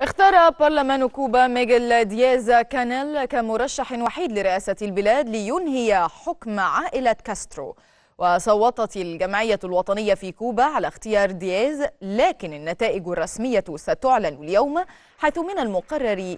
اختار برلمان كوبا ميغيل دياز كانيل كمرشح وحيد لرئاسة البلاد لينهي حكم عائلة كاسترو. وصوتت الجمعية الوطنية في كوبا على اختيار دياز لكن النتائج الرسمية ستعلن اليوم حيث من المقرر